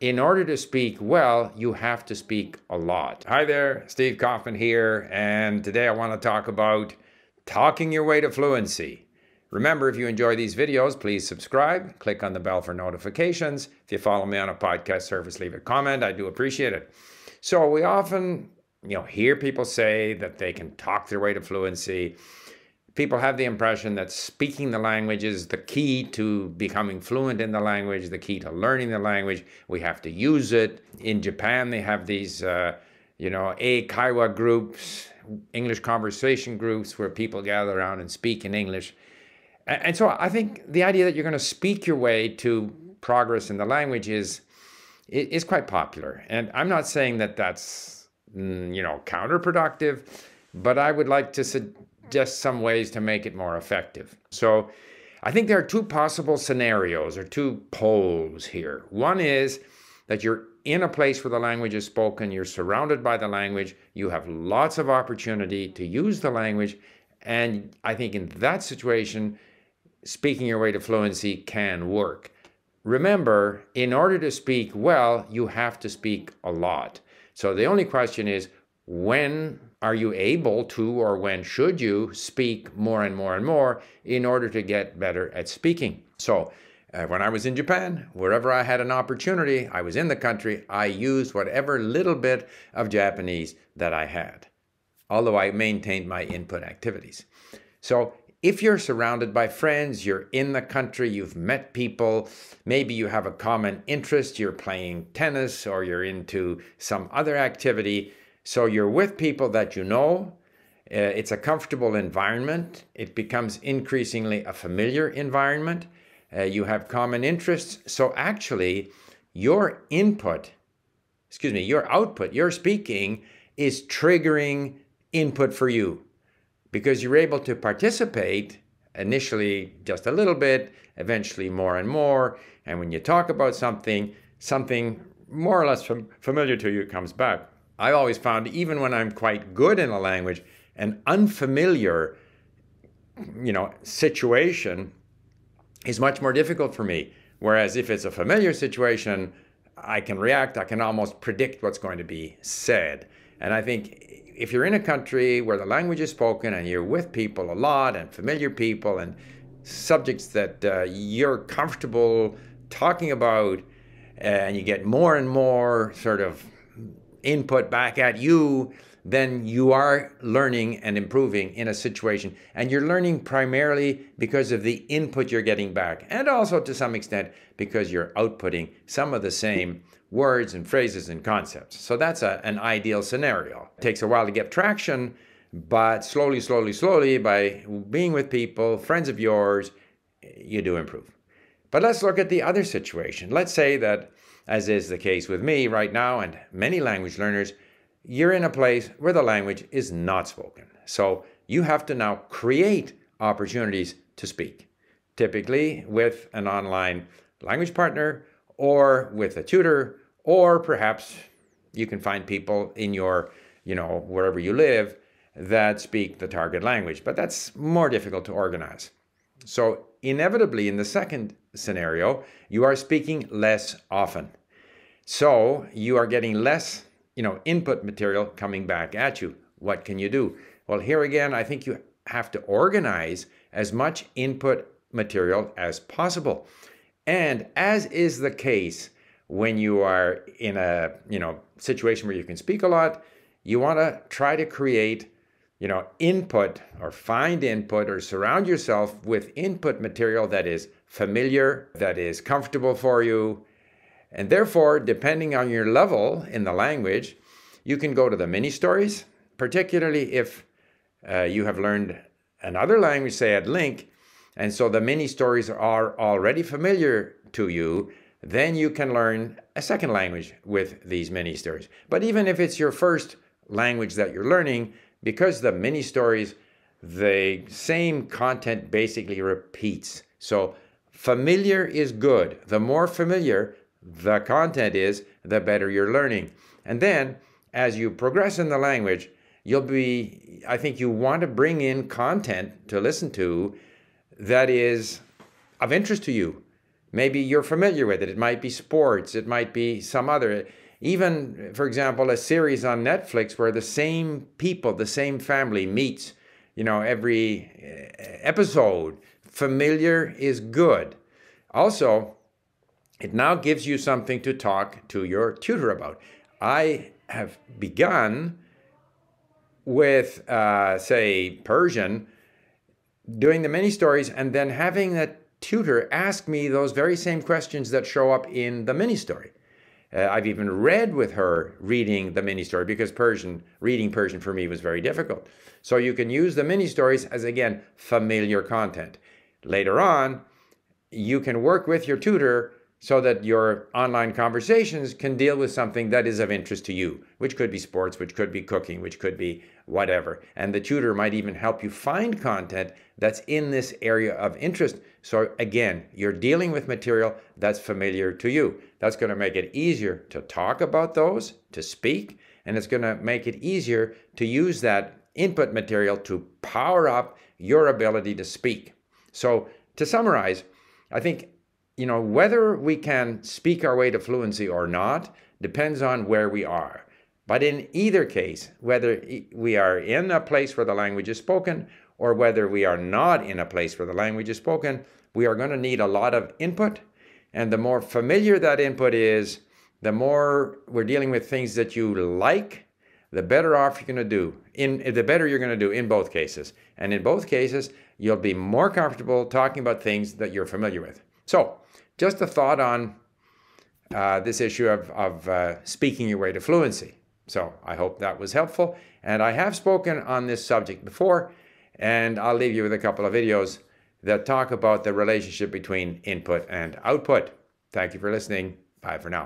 In order to speak well, you have to speak a lot. Hi there, Steve Kaufmann here, and today I want to talk about talking your way to fluency. Remember, if you enjoy these videos, please subscribe, click on the bell for notifications. If you follow me on a podcast service, leave a comment. I do appreciate it. So we often, you know, hear people say that they can talk their way to fluency people have the impression that speaking the language is the key to becoming fluent in the language, the key to learning the language. We have to use it. In Japan, they have these, uh, you know, eikaiwa groups, English conversation groups where people gather around and speak in English. And so I think the idea that you're going to speak your way to progress in the language is is quite popular. And I'm not saying that that's mm, you know counterproductive, but I would like to just some ways to make it more effective. So I think there are two possible scenarios or two poles here. One is that you're in a place where the language is spoken, you're surrounded by the language, you have lots of opportunity to use the language, and I think in that situation, speaking your way to fluency can work. Remember, in order to speak well, you have to speak a lot. So the only question is when are you able to, or when should you, speak more and more and more in order to get better at speaking? So, uh, when I was in Japan, wherever I had an opportunity, I was in the country, I used whatever little bit of Japanese that I had, although I maintained my input activities. So, if you're surrounded by friends, you're in the country, you've met people, maybe you have a common interest, you're playing tennis or you're into some other activity, so you're with people that you know. Uh, it's a comfortable environment. It becomes increasingly a familiar environment. Uh, you have common interests. So actually, your input, excuse me, your output, your speaking is triggering input for you because you're able to participate initially just a little bit, eventually more and more. And when you talk about something, something more or less fam- familiar to you comes back. I always found, even when I'm quite good in a language, an unfamiliar, you know, situation is much more difficult for me. Whereas if it's a familiar situation, I can react, I can almost predict what's going to be said. And I think if you're in a country where the language is spoken and you're with people a lot and familiar people and subjects that uh, you're comfortable talking about, and you get more and more sort of input back at you, then you are learning and improving in a situation. And you're learning primarily because of the input you're getting back, and also to some extent because you're outputting some of the same words and phrases and concepts. So that's a, an ideal scenario. It takes a while to get traction, but slowly, slowly, slowly, by being with people, friends of yours, you do improve. But let's look at the other situation. Let's say that as is the case with me right now and many language learners, you're in a place where the language is not spoken. So you have to now create opportunities to speak, typically with an online language partner or with a tutor, or perhaps you can find people in your, you know, wherever you live that speak the target language, but that's more difficult to organize. So inevitably in the second scenario, you are speaking less often. So you are getting less, you know, input material coming back at you. What can you do? Well, here again, I think you have to organize as much input material as possible. And as is the case when you are in a, you know, situation where you can speak a lot, you want to try to create you know, input or find input or surround yourself with input material that is familiar, that is comfortable for you. And therefore, depending on your level in the language, you can go to the mini stories, particularly if uh, you have learned another language, say at LingQ, and so the mini stories are already familiar to you, then you can learn a second language with these mini stories. But even if it's your first language that you're learning, because the mini stories, the same content basically repeats. So familiar is good. The more familiar the content is, the better you're learning. And then as you progress in the language, you'll be, I think you want to bring in content to listen to that is of interest to you. maybe you're familiar with it. It might be sports, it might be some other. Even, for example, a series on Netflix where the same people, the same family meets, you know, every eh, episode. Familiar is good. Also, it now gives you something to talk to your tutor about. I have begun with, uh, say, Persian, doing the mini stories, and then having that tutor ask me those very same questions that show up in the mini story. Uh, I've even read with her reading the mini story because Persian, reading Persian for me was very difficult. So you can use the mini stories as, again, familiar content. Later on, you can work with your tutor so that your online conversations can deal with something that is of interest to you, which could be sports, which could be cooking, which could be whatever. And the tutor might even help you find content that's in this area of interest. So again, you're dealing with material that's familiar to you. That's going to make it easier to talk about those, to speak, and it's going to make it easier to use that input material to power up your ability to speak. So to summarize, I think you know, whether we can speak our way to fluency or not depends on where we are. But in either case, whether we are in a place where the language is spoken or whether we are not in a place where the language is spoken, we are going to need a lot of input. And the more familiar that input is, the more we're dealing with things that you like, the better off you're going to do. In the better you're going to do in both cases. And in both cases, you'll be more comfortable talking about things that you're familiar with. So, just a thought on uh, this issue of, of uh, speaking your way to fluency. So I hope that was helpful. And I have spoken on this subject before, and I'll leave you with a couple of videos that talk about the relationship between input and output. Thank you for listening. Bye for now.